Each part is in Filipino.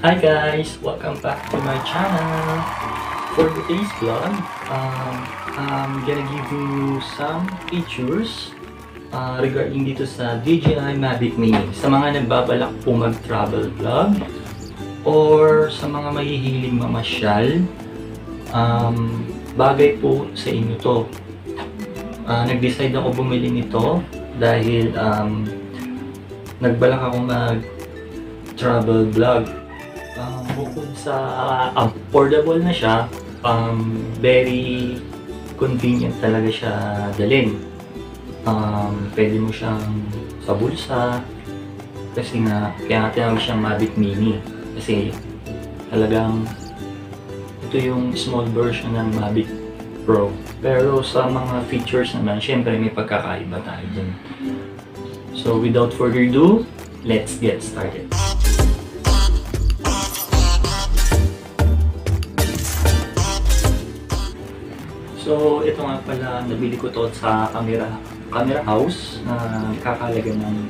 Hi guys! Welcome back to my channel! For today's vlog, um, I'm gonna give you some pictures uh, regarding dito sa DJI Mavic Mini. Sa mga nagbabalak po mag-travel vlog or sa mga mahihiling mamasyal, um, bagay po sa inyo to. Uh, nag-decide ako bumili nito dahil um, nagbalak ako mag travel vlog. Bukod sa affordable na siya, um, very convenient talaga siya dalhin. Um, pwede mo siyang sa bulsa, kasi nga, kaya nga tinawag siyang Mavic Mini. Kasi talagang ito yung small version ng Mavic Pro. Pero sa mga features naman, syempre may pagkakaiba tayo dun. So without further ado, let's get started. So, ito nga pala, nabili ko to sa camera, camera house na kakalaga ng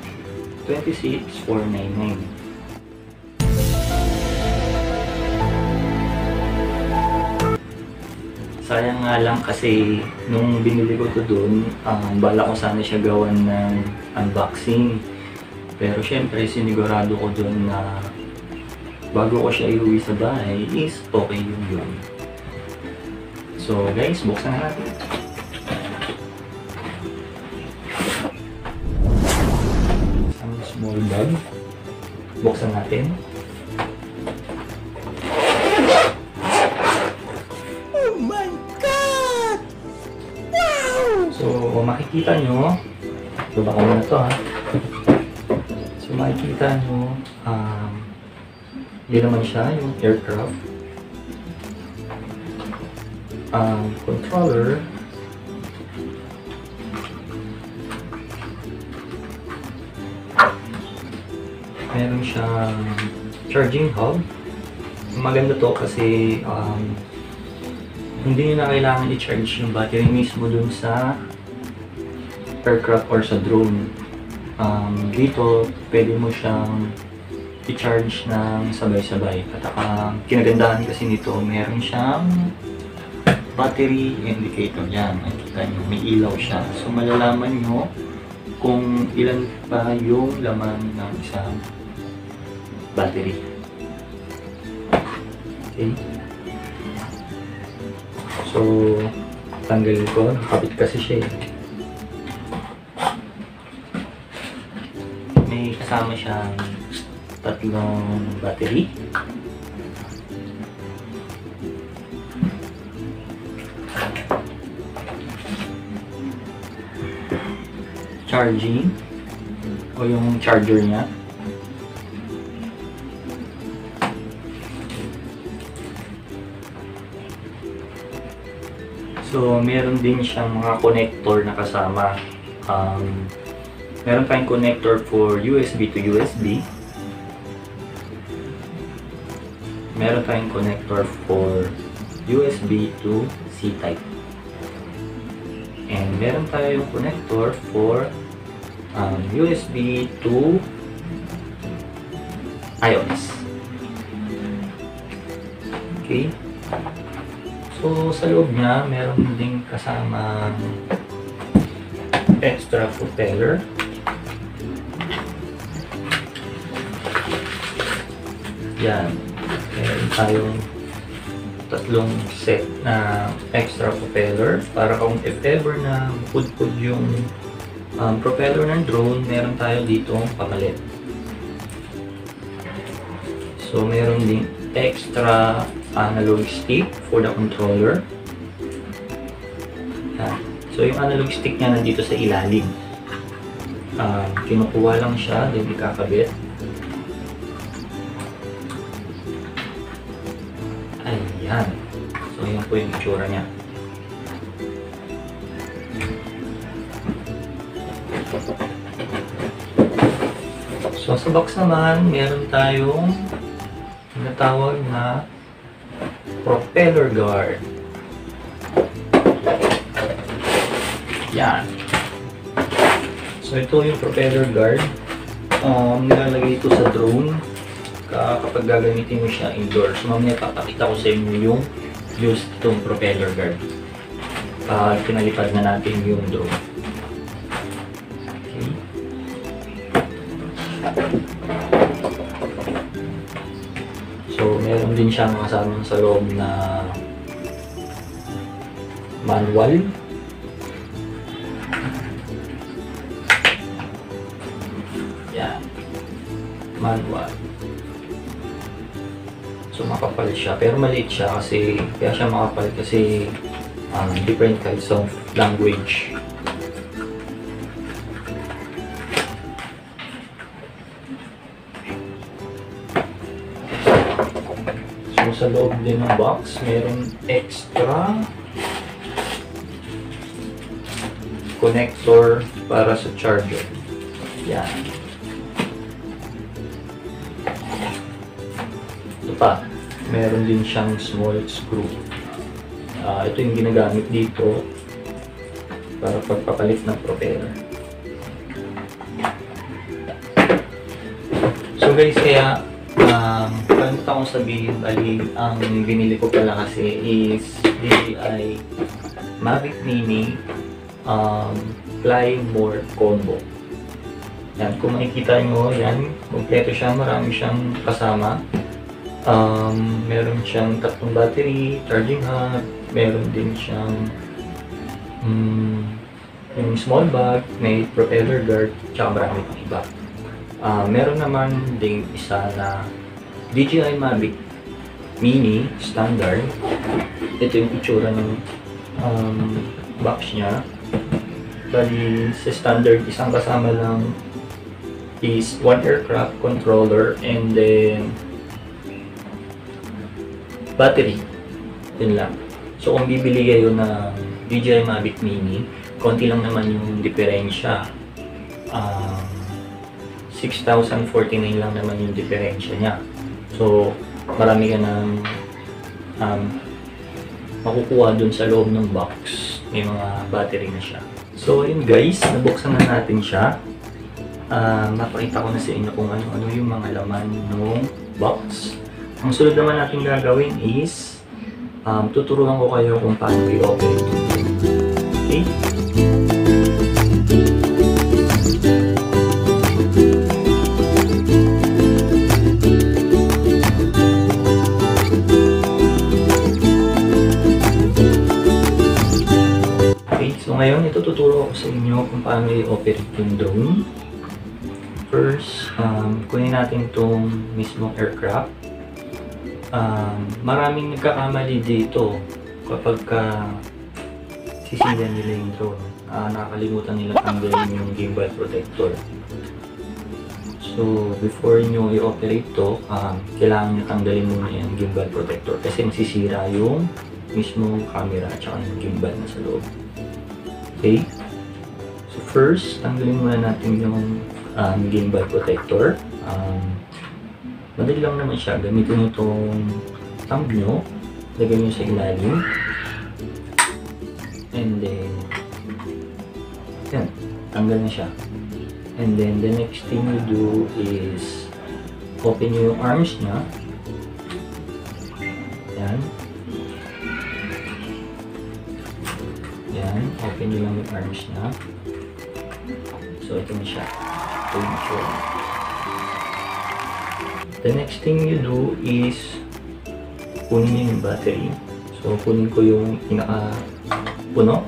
26,499. Sayang nga lang kasi nung binili ko to dun, um, bala ko sana siya gawan ng unboxing. Pero syempre, sinigurado ko dun na bago ko siya iuwi sa bahay is okay yung yun. So guys, buksan na natin. Isang small bag. Buksan natin. Oh my God! Wow! So makikita nyo, baba ko muna to ha. So makikita nyo, um, yun naman siya, yung aircraft. Um, controller. Meron siyang charging hub. Maganda to kasi um, hindi nyo na kailangan i-charge yung battery mismo dun sa aircraft or sa drone. Um, dito, pwede mo siyang i-charge ng sabay-sabay. At ang kinagandahan kasi nito, meron siyang battery indicator yan. Nakikita nyo, may ilaw siya. So, malalaman nyo kung ilan pa yung laman ng isang battery. Okay. So, tanggalin ko. Nakapit kasi siya eh. May kasama siyang tatlong battery. Charging o yung charger niya. So, meron din siyang mga connector na kasama. Um, meron tayong connector for USB to USB. Meron tayong connector for USB to C-type. And meron tayong connector for um, USB to iOS. Okay. So, sa loob niya, meron ding kasama extra propeller. Yan. Meron tayong tatlong set na extra propeller para kung if ever na pudpud yung um, propeller ng drone, meron tayo dito pamalit. So, meron din extra analog stick for the controller. Yan. So, yung analog stick niya nandito sa ilalim. Uh, kinukuha lang siya, then ikakabit. Ayan. So, yan po yung itsura niya. So, sa box naman, meron tayong tinatawag na propeller guard. Yan. So, ito yung propeller guard. Um, nilalagay ito sa drone ka, kapag gagamitin mo siya indoors. Mamaya papakita ko sa inyo yung use itong propeller guard. Pag pinalipad na natin yung drone. Din siyang kasama sa loob na manual. Yan. Manual. So, makapal siya. Pero maliit siya kasi, kaya siya makapal kasi um, different kinds of language. Loob din ng box, meron extra connector para sa charger. Yan. Ito pa, meron din siyang small screw. Ah, ito yung ginagamit dito para pagpapalit ng propeller. So guys, kaya um, kalimutan akong sabihin, bali, ang binili ko pala kasi is DJI Mavic Mini um, Fly More Combo. Yan, kung makikita nyo, yan, kompleto siya, marami siyang kasama. Um, meron siyang tatlong battery, charging hub, meron din siyang um, yung small bag, may propeller guard, tsaka marami pang iba. Ah, meron naman ding isa na DJI Mavic Mini Standard. Ito yung itsura ng um, box niya. Bali, sa standard, isang kasama lang is one aircraft controller and then battery. Yun lang. So, kung bibili kayo ng DJI Mavic Mini, konti lang naman yung diferensya. Um, 6,049 lang naman yung diferensya niya. So, marami ka ng um, makukuha dun sa loob ng box. May mga battery na siya. So, yun guys, nabuksan na natin siya. Um, napakita ko na sa inyo kung ano-ano yung mga laman ng box. Ang sunod naman natin gagawin is um, tuturuan ko kayo kung paano i-operate. Ngayon itututuro ko sa inyo kung paano i-operate yung drone. First, um, kunin natin itong mismong aircraft. Um, maraming nagkakamali dito kapag ka sisigan nila yung drone. Ah, nakakalimutan nila tanggalin yung gimbal protector. So, before nyo i-operate to, um, kailangan nyo tanggalin muna yung gimbal protector kasi masisira yung mismong camera at yung gimbal na sa loob. Okay? So first, tanggalin muna natin yung um, gimbal protector. Um, madali lang naman siya. Gamitin nyo itong thumb nyo. Lagay nyo sa ilalim. And then, yan. Tanggal na siya. And then, the next thing you do is open nyo yung arms niya. Open nyo lang yung niya. So, ito na siya. Itsura. The next thing you do is kunin nyo yung battery. So, kunin ko yung pinaka puno.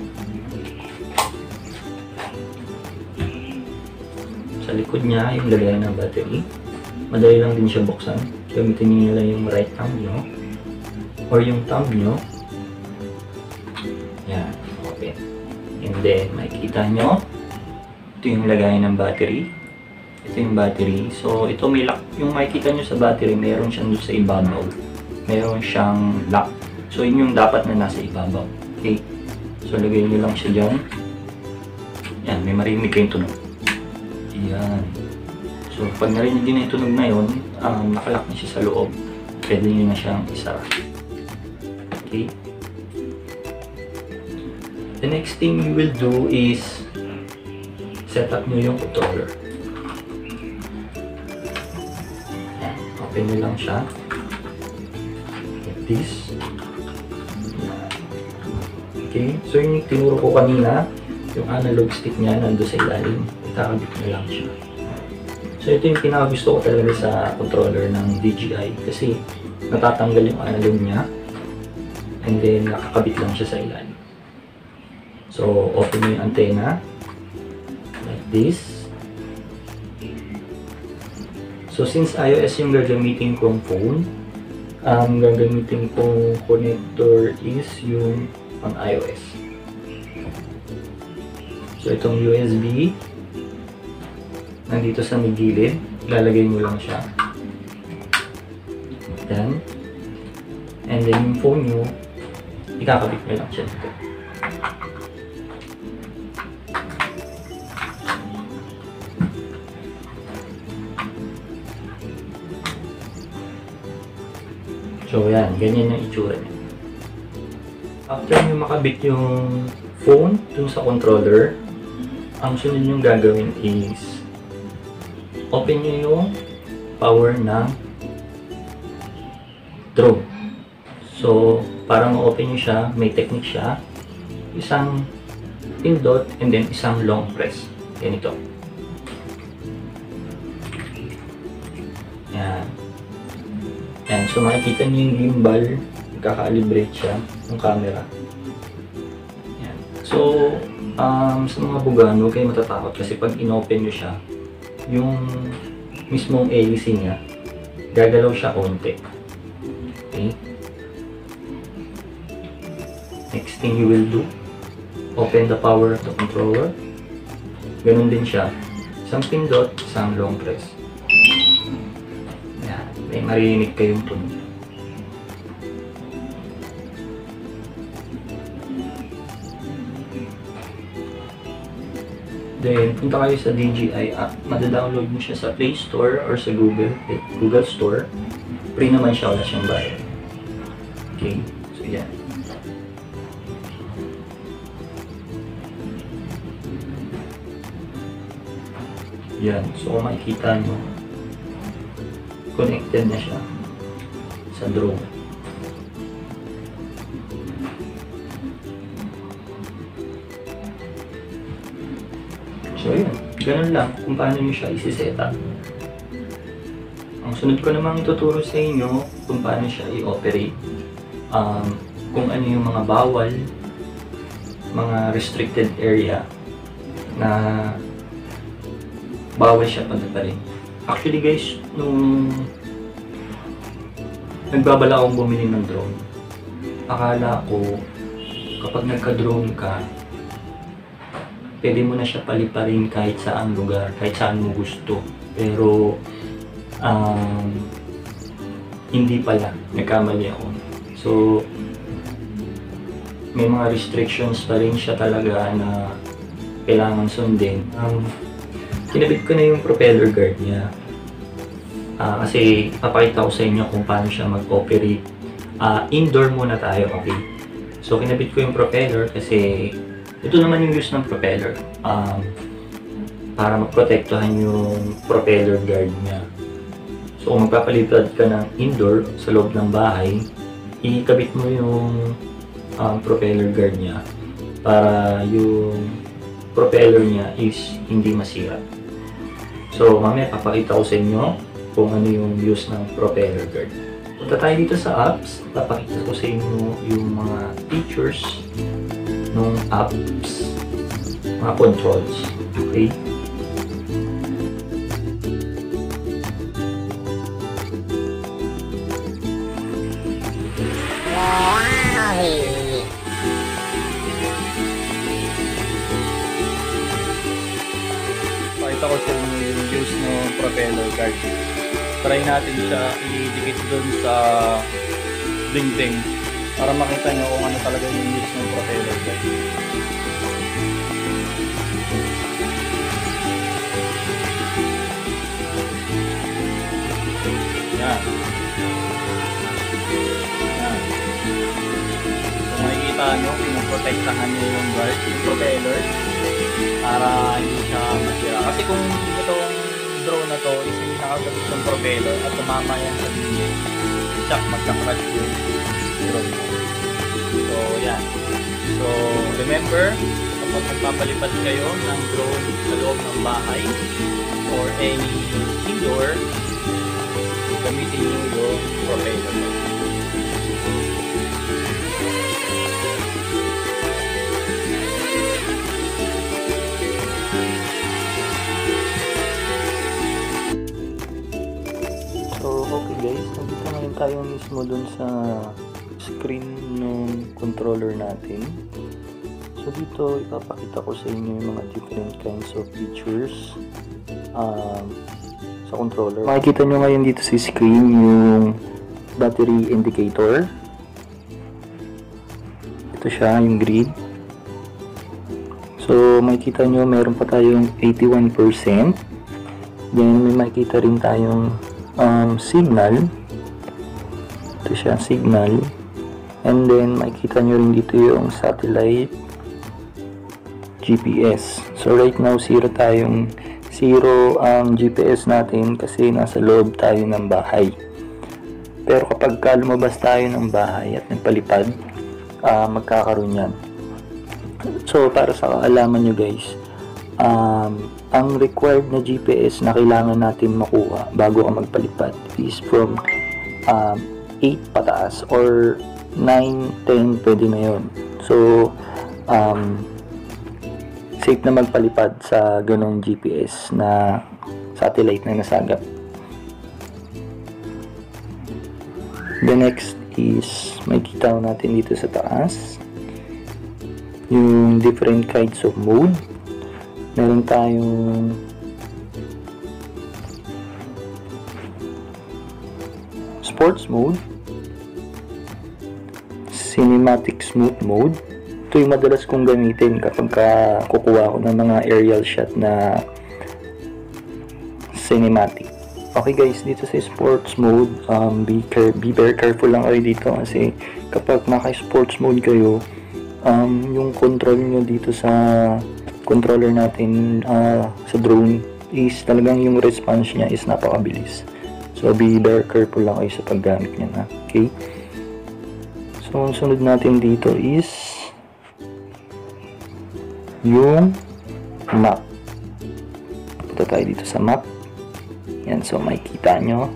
Sa likod niya, yung lagayan ng battery. Madali lang din siya buksan. Gamitin niyo lang yung right thumb nyo or yung thumb nyo then, makikita nyo, ito yung lagayan ng battery. Ito yung battery. So, ito may lock. Yung makikita nyo sa battery, meron siyang doon sa ibabaw. Meron siyang lock. So, yun yung dapat na nasa ibabaw. Okay? So, lagay nyo lang siya dyan. Yan, may marinig kayong tunog. Yan. So, pag narinig nyo na yung tunog na yun, um, nakalock na siya sa loob. Pwede nyo na siyang isara. Okay? The next thing you will do is set up nyo yung controller. Open nyo lang siya. Like this. Okay, so yung tinuro ko kanina, yung analog stick niya nando sa ilalim. Ikakabit nyo lang siya. So ito yung pinakagusto ko talaga sa controller ng DJI kasi natatanggal yung analog niya and then nakakabit lang siya sa ilalim. So open mo yung antenna like this. So since iOS yung gagamitin kong phone, ang gagamitin kong connector is yung pang iOS. So itong USB, nandito sa may gilid, ilalagay mo lang siya. Then, and then yung phone nyo, ikakabit nyo lang siya dito. So yan, ganyan yung itsura niya. After nyo makabit yung phone dun sa controller, ang sunod nyo gagawin is open nyo yung power ng drone. So, para ma-open nyo siya, may technique siya. Isang pindot and then isang long press. Ganito. Yan. So, makikita nyo yung gimbal. Kaka-calibrate siya ng camera. Yan. So, um, sa mga bugano, huwag kayo matatakot kasi pag inopen nyo siya, yung mismong AEC niya, gagalaw siya konti. Okay? Next thing you will do, open the power of the controller. Ganun din siya. Isang pindot, isang long press. May maririnig kayong tunog. Then, punta kayo sa DJI app. Madadownload mo siya sa Play Store or sa Google eh, Google Store. Free naman siya, wala siyang bayad. Okay, so yan. Yan, so makikita nyo, connected na siya sa drone. So yun, ganun lang kung paano nyo siya isi-set up. Ang sunod ko namang ituturo sa inyo kung paano siya i-operate. Um, kung ano yung mga bawal, mga restricted area na bawal siya pagdatarin. Actually guys, nung nagbabala akong bumili ng drone, akala ko kapag nagka-drone ka, pwede mo na siya paliparin kahit saan lugar, kahit saan mo gusto. Pero, um, hindi pala. Nagkamali ako. So, may mga restrictions pa rin siya talaga na kailangan sundin. Um, kinabit ko na yung propeller guard niya. Ah, kasi papakita ko sa inyo kung paano siya mag-operate. Ah, indoor muna tayo, okay? So, kinabit ko yung propeller kasi ito naman yung use ng propeller. Um, para maprotektahan yung propeller guard niya. So kung magpapalipad ka ng indoor sa loob ng bahay, ikabit mo yung um, propeller guard niya para yung propeller niya is hindi masira. So mamaya papakita ko sa inyo kung ano yung use ng propeller guard. Punta tayo dito sa apps, papakita ko sa inyo yung mga features ng apps, mga controls. Okay? Natin siya i-dikit dun sa dingding para makita nyo kung ano talaga yung use ng propeller guard. Yan. Yan. So pinoprotektahan nyo yung guard, yung propeller para hindi siya masira. Kasi kung drone na to is hindi nakagabit ng propeller at tumama yan sa linya, tsak, magka-crash yung drone mo. So, yan. So, remember, kapag magpapalipad kayo ng drone sa loob ng bahay or any indoor, gamitin nyo yung propeller. Tayo mismo dun sa screen ng controller natin. So, dito ipapakita ko sa inyo yung mga different kinds of features um, sa controller. Makikita nyo ngayon dito sa screen yung battery indicator. Ito siya, yung grid. So, makikita nyo meron pa tayong 81%. Then, may makikita rin tayong um, signal. Ito siya, signal. And then, makikita nyo rin dito yung satellite GPS. So, right now, zero tayong zero ang GPS natin kasi nasa loob tayo ng bahay. Pero kapag ka lumabas tayo ng bahay at nagpalipad, ah, magkakaroon yan. So, para sa kaalaman nyo guys, um, ang required na GPS na kailangan natin makuha bago ka magpalipad is from um, 8 pataas or 9, 10, pwede na yun. So, um, safe na magpalipad sa ganong GPS na satellite na nasagap. The next is makikita natin dito sa taas yung different kinds of mode meron tayong sports mode cinematic smooth mode ito yung madalas kong gamitin kapag ka kukuha ko ng mga aerial shot na cinematic okay guys dito sa sports mode um, be, be very careful lang kayo dito kasi kapag naka sports mode kayo um, yung control nyo dito sa controller natin uh, sa drone is talagang yung response niya is napakabilis. So, be very careful lang kayo sa paggamit niya na. Okay? So, ang sunod natin dito is yung map. Punta tayo dito sa map. Yan, so makikita nyo.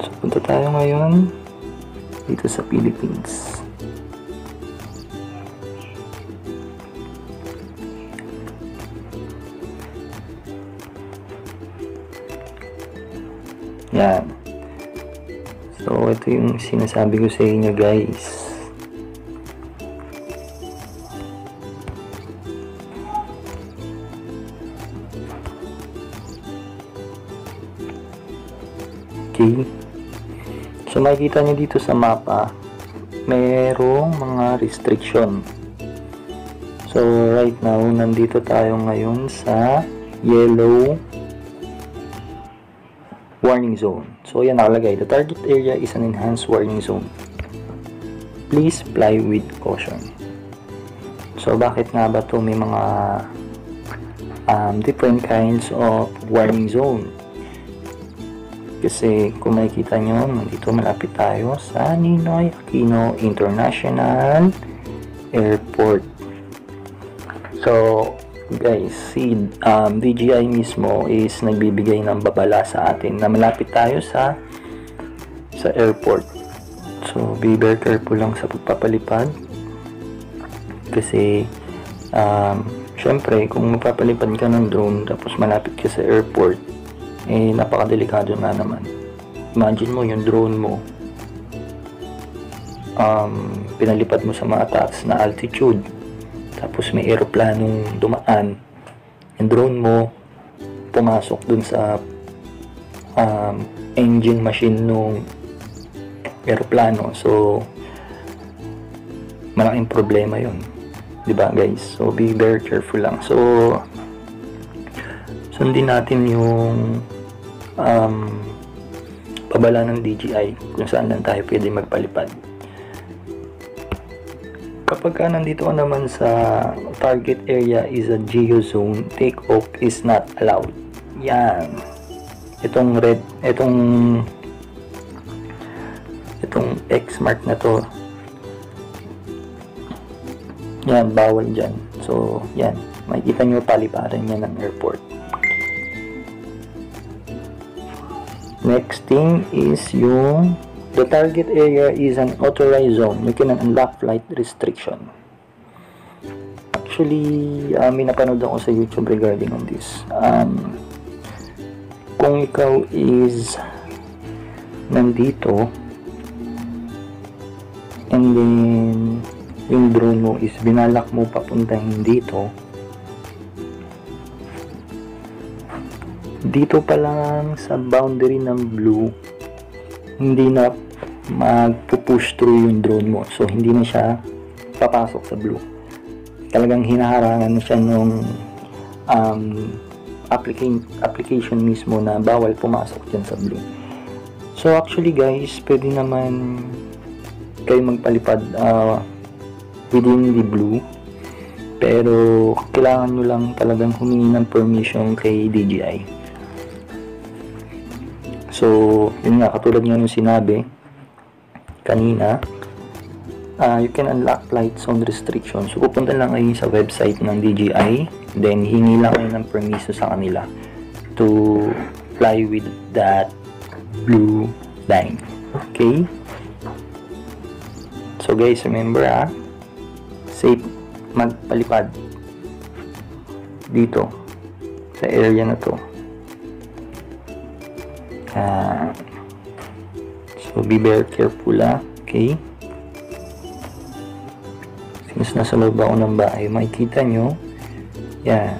So, punta tayo ngayon dito sa Philippines. Yan. Yung sinasabi ko sa inyo guys. Okay. So, makikita nyo dito sa mapa, merong mga restriction. So, right now, nandito tayo ngayon sa yellow warning zone. So, yan nakalagay. The target area is an enhanced warning zone. Please fly with caution. So, bakit nga ba to may mga um, different kinds of warning zone? Kasi kung makikita nyo, nandito malapit tayo sa Ninoy Aquino International Airport. So, guys, si um, DJI mismo is nagbibigay ng babala sa atin na malapit tayo sa sa airport. So, be very careful lang sa pagpapalipad. Kasi, um, syempre, kung magpapalipad ka ng drone tapos malapit ka sa airport, eh, napakadelikado na naman. Imagine mo yung drone mo, um, pinalipad mo sa mataas na altitude, tapos may aeroplanong dumaan, yung drone mo, pumasok dun sa um, engine machine nung aeroplano. So, malaking problema yun. 'di ba guys? So, be very careful lang. So, sundin natin yung um, pabala ng DJI kung saan lang tayo pwede magpalipad. Kapag ka nandito ka naman sa target area is a geo zone, take spoke is not allowed. Yan. Itong red, itong itong X mark na to. Yan, bawal dyan. So, yan. Makikita nyo paliparan yan ng airport. Next thing is yung the target area is an authorized zone. You can unlock flight restriction. Actually, uh, may napanood ako sa YouTube regarding on this. Um, kung ikaw is nandito and then yung drone mo is binalak mo papuntahin dito dito pa lang sa boundary ng blue hindi na magpo-push through yung drone mo. So hindi na siya papasok sa blue. Talagang hinaharangan na siya nung um, application, application mismo na bawal pumasok dyan sa blue. So actually guys pwede naman kayo magpalipad uh, within the blue. Pero kailangan nyo lang talagang humingi ng permission kay DJI So, yun nga, katulad nga nung sinabi kanina, uh, you can unlock flight zone restrictions. So, pupunta lang kayo sa website ng DJI, then hingi lang kayo ng permiso sa kanila to fly with that blue line. Okay? So, guys, remember ah, safe magpalipad dito sa area na to. Uh, so, be very careful ah. Okay? Since nasa loob ako ng bahay, makikita nyo, yan,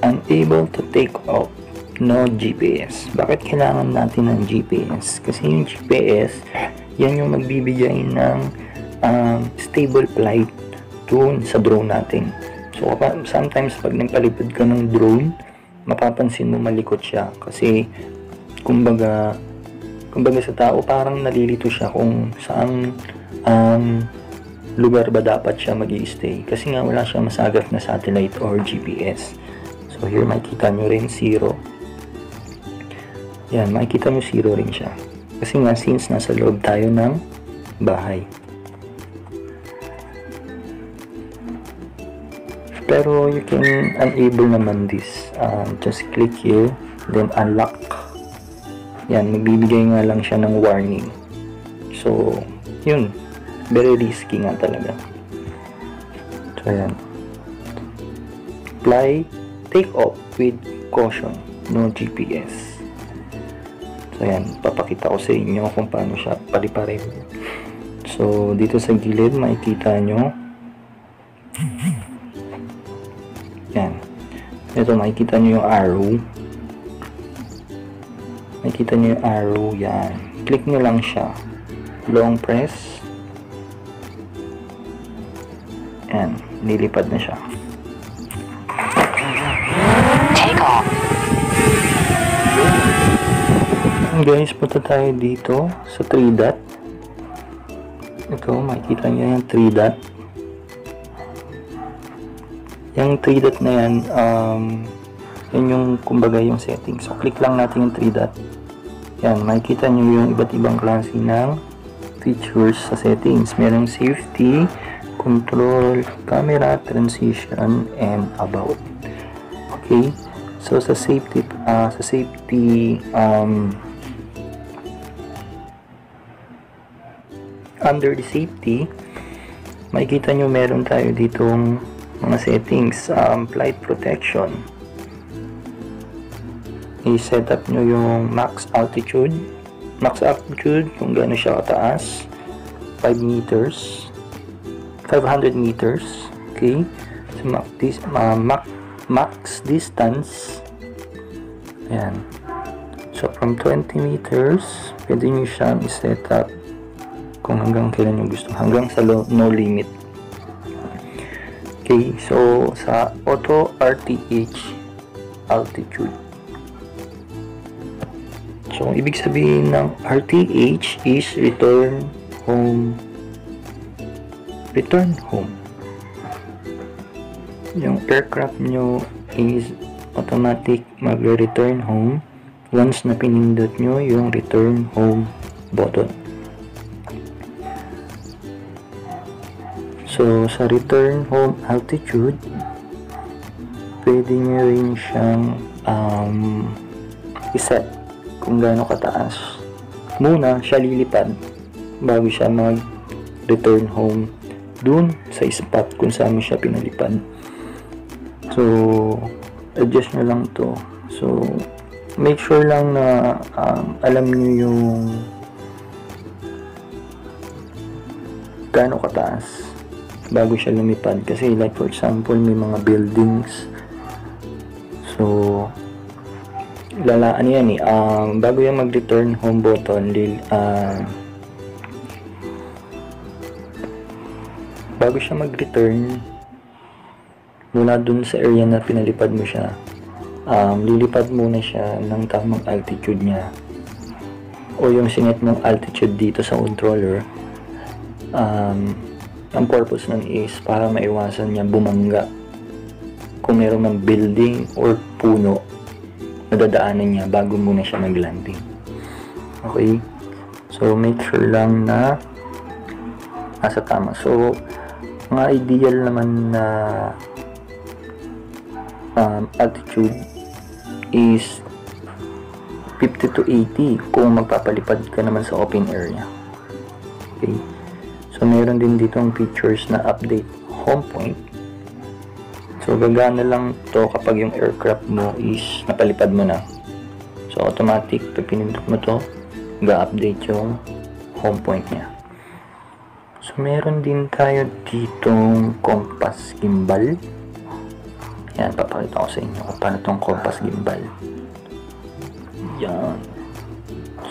unable to take off, no GPS. Bakit kailangan natin ng GPS? Kasi yung GPS, yan yung magbibigay ng um, stable flight dun sa drone natin. So, sometimes pag nagpalipad ka ng drone, mapapansin mo malikot siya kasi kumbaga kumbaga sa tao parang nalilito siya kung saan um, lugar ba dapat siya mag stay kasi nga wala siyang masagap na satellite or GPS so here makikita nyo rin zero. Yan makikita nyo zero rin siya. Kasi nga since nasa loob tayo ng bahay. Pero you can enable naman this. Um, just click here then unlock yan, magbibigay nga lang siya ng warning. So, yun. Very risky nga talaga. So, yan. Fly, take off with caution. No GPS. So, yan. Papakita ko sa inyo kung paano siya paliparin. So, dito sa gilid, makikita nyo. Yan. Ito, makikita nyo yung arrow nakikita nyo yung arrow yan. Click nyo lang siya. Long press. Yan nilipad na siya. Take off. guys punta tayo dito sa 3 dot. Ito makikita nyo yung 3 dot. Yung 3 dot na yan um, yan yung kumbaga yung settings. So click lang natin yung 3 dot. Yan makikita nyo yung iba't ibang klase ng features sa settings. Merong safety control camera transition and about. Okay? So sa safety uh, sa safety um, under the safety makikita nyo meron tayo ditong mga settings um, flight protection i-set up nyo yung max altitude. Max altitude kung gaano siya kataas 5 meters. 500 meters okay? So max, dis, uh, max, max distance. Ayan. So from 20 meters pwede nyo siyang i-set up kung hanggang kailan nyo gusto. Hanggang sa no limit. Okay so sa auto RTH altitude So, ibig sabihin ng RTH is return home. Return home. Yung aircraft nyo is automatic magre-return home once na pinindot nyo yung return home button. So, sa return home altitude, pwede nyo rin siyang um, iset kung gaano kataas. Muna, siya lilipad bago siya mag-return home dun sa spot kung saan mo siya pinalipad. So, adjust nyo lang to. So, make sure lang na um, alam nyo yung gaano kataas bago siya lumipad. Kasi like for example, may mga buildings. So, lala, ano yan eh, um, bago yung mag-return home button, lil, um, bago siya mag-return mula dun sa area na pinalipad mo siya, um, lilipad muna siya ng tamang altitude niya. O yung sinet mong altitude dito sa controller um, ang purpose nun is para maiwasan niya bumangga kung meron ng building or puno na dadaanan niya bago muna siya mag-landing okay so make sure lang na nasa tama so mga ideal naman na um, altitude is 50 to 80 kung magpapalipad ka naman sa open area. Okay. So, meron din dito ang features na update home point. So, gagana lang to kapag yung aircraft mo is napalipad mo na. So, automatic, pag pinindot mo to, ga-update yung home point niya. So, meron din tayo ditong compass gimbal. Yan, papakita ko sa inyo kung paano itong compass gimbal. Yan.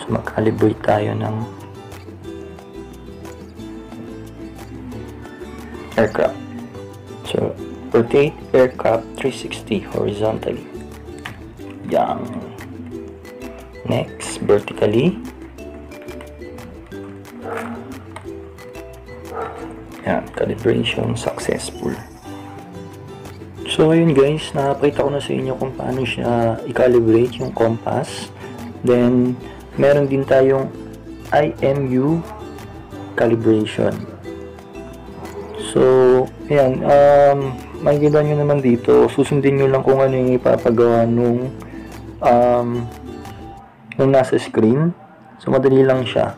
So, mag-calibrate tayo ng aircraft. So, rotate aircraft 360 horizontally. Yan. Next, vertically. Yan, calibration successful. So, ayun guys, nakapakita ko na sa inyo kung paano siya i-calibrate yung compass. Then, meron din tayong IMU calibration. So, ayan, um, makikita nyo naman dito, susundin nyo lang kung ano yung ipapagawa nung, um, nung nasa screen. So, madali lang siya.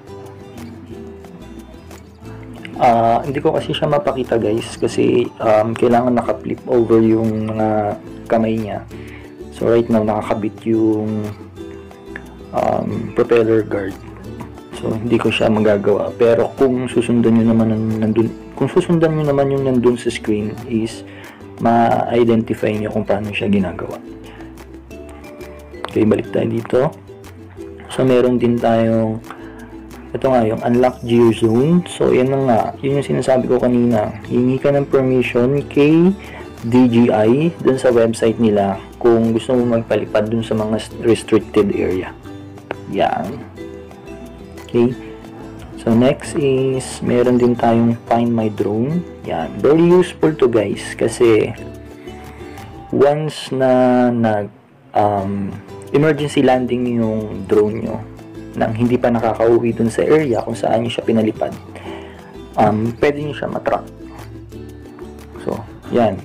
Ah, hindi ko kasi siya mapakita guys kasi um, kailangan naka-flip over yung mga kamay niya. So right now nakakabit yung um, propeller guard. So hindi ko siya magagawa. Pero kung susundan niyo naman ang nandun, kung susundan niyo naman yung nandun sa screen is ma-identify niyo kung paano siya ginagawa. Okay, balik tayo dito. So meron din tayong ito nga yung unlock geo zone so yan na nga yun yung sinasabi ko kanina. Hingi ka ng permission kay DJI dun sa website nila kung gusto mo magpalipad dun sa mga restricted area. Yan. Okay so next is meron din tayong find my drone yan very useful to guys kasi once na nag um, emergency landing yung drone nyo nang hindi pa nakakauwi dun sa area kung saan nyo siya pinalipad, um, pwede nyo siya matrack. So, yan.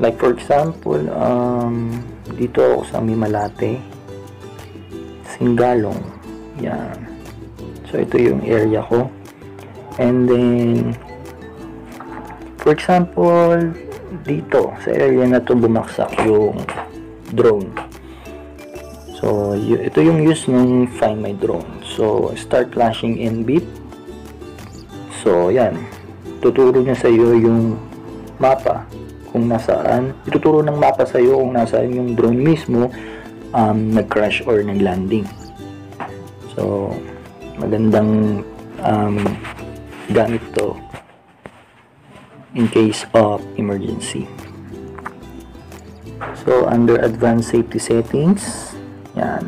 Like for example, um, dito ako sa Mimalate, Singalong. Yan. So, ito yung area ko. And then, for example, dito, sa area na to bumaksak yung drone. So, ito yung use ng Find My Drone. So, start flashing in beep. So, yan. Tuturo niya sa iyo yung mapa kung nasaan. Ituturo ng mapa sa iyo kung nasaan yung drone mismo um, nag-crash or nag-landing. So, magandang um, gamit to in case of emergency. So, under advanced safety settings, yan.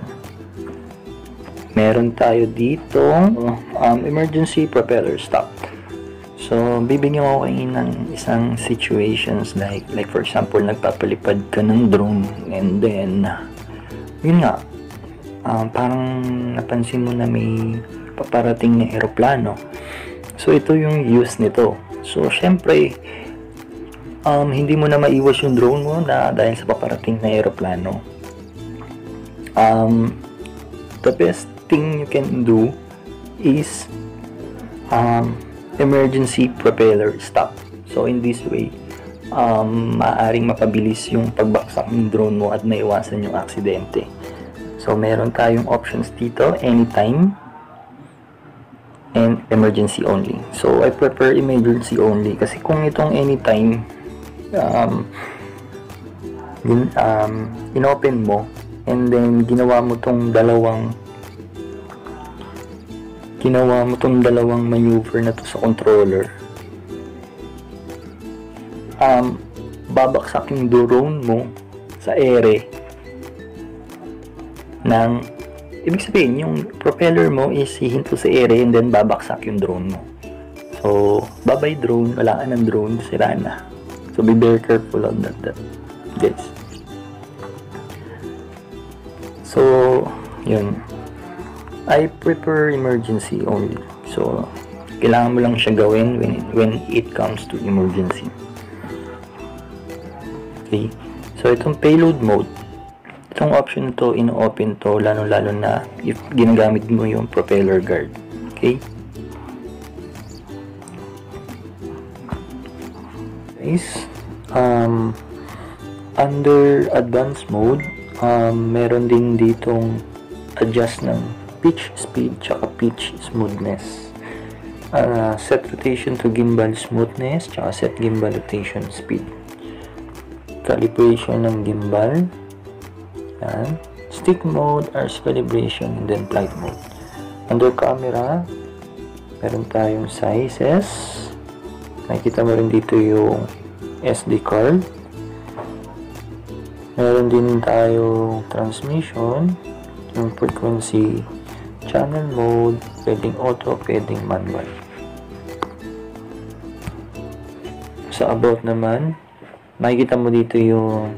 Meron tayo dito um, emergency propeller stop. So, bibigyan ko kayo ng isang situations like, like for example, nagpapalipad ka ng drone and then, yun nga, um, parang napansin mo na may paparating na eroplano. So, ito yung use nito. So, syempre, um, hindi mo na maiwas yung drone mo na dahil sa paparating na eroplano. Um, the best thing you can do is um, emergency propeller stop. So, in this way, um, maaaring mapabilis yung pagbaksak ng drone mo at maiwasan yung aksidente. So, meron tayong options dito, anytime, and emergency only. So, I prefer emergency only kasi kung itong anytime, um, yun, um, inopen mo, and then ginawa mo tong dalawang ginawa mo tong dalawang maneuver na to sa controller um, babaksak yung drone mo sa ere ng ibig sabihin yung propeller mo is hihinto sa ere and then babaksak yung drone mo so bye drone wala ka ng drone sira na so be very careful on that, that guys so yun I prefer emergency only. So, kailangan mo lang siya gawin when, when it comes to emergency. Okay. So, itong payload mode, itong option to, ino-open to, lalo-lalo na if ginagamit mo yung propeller guard. Okay. Guys, um, under advanced mode, um, meron din ditong adjust ng pitch speed tsaka pitch smoothness. Uh, set rotation to gimbal smoothness tsaka set gimbal rotation speed. Calibration ng gimbal. Yan. Stick mode, arch calibration, and then flight mode. Under camera, meron tayong sizes. Nakikita mo rin dito yung SD card. Meron din tayo transmission, yung frequency channel mode, pwedeng auto, pwedeng manual. Sa about naman, makikita mo dito yung,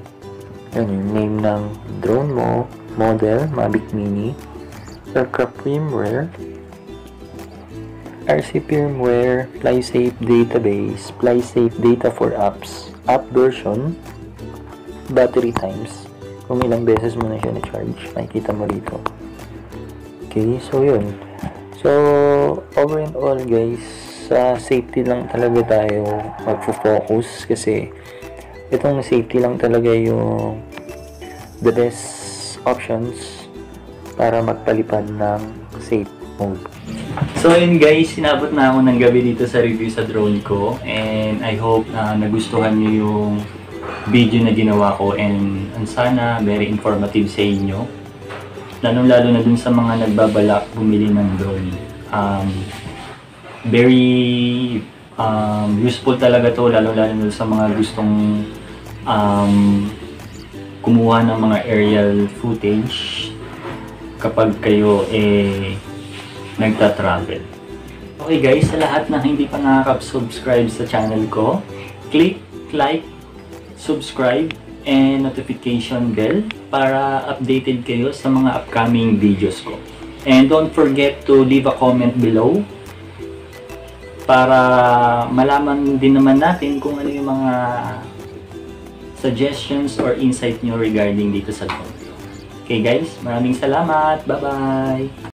yun, yung name ng drone mo, model, Mavic Mini, aircraft firmware, RC firmware, FlySafe database, FlySafe data for apps, app version, battery times, kung ilang beses mo na siya na-charge, makikita mo dito. Okay, so yun. So, over and all guys, sa safety lang talaga tayo magfo-focus kasi itong safety lang talaga yung the best options para magpalipad ng safe mode. So yun guys, sinabot na ako ng gabi dito sa review sa drone ko and I hope na nagustuhan nyo yung video na ginawa ko and, sana very informative sa inyo lalong-lalo na dun sa mga nagbabalak bumili ng drone. Um, very um, useful talaga to lalong-lalo na sa mga gustong um, kumuha ng mga aerial footage kapag kayo eh nagta-travel. Okay guys, sa lahat na hindi pa nakaka-subscribe sa channel ko, click like, subscribe, and notification bell para updated kayo sa mga upcoming videos ko. And don't forget to leave a comment below para malaman din naman natin kung ano yung mga suggestions or insight nyo regarding dito sa drone. Okay guys, maraming salamat. Bye-bye!